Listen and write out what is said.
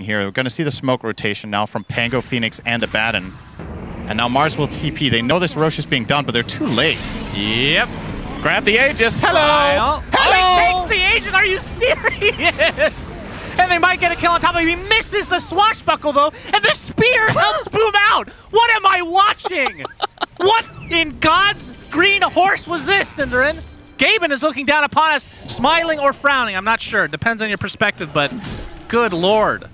here. We're going to see the smoke rotation now from Pango, Phoenix, and Abaddon. And now Mars will TP. They know this Rosh is being done, but they're too late. Yep. Grab the Aegis. Hello! Kyle. Hello! Oh, he takes the Aegis. Are you serious? And they might get a kill on top of him. He misses the swashbuckle, though, and the spear helps boom out. What am I watching? what in God's green horse was this, SyndereN? Gaben is looking down upon us, smiling or frowning. I'm not sure. Depends on your perspective, but good lord.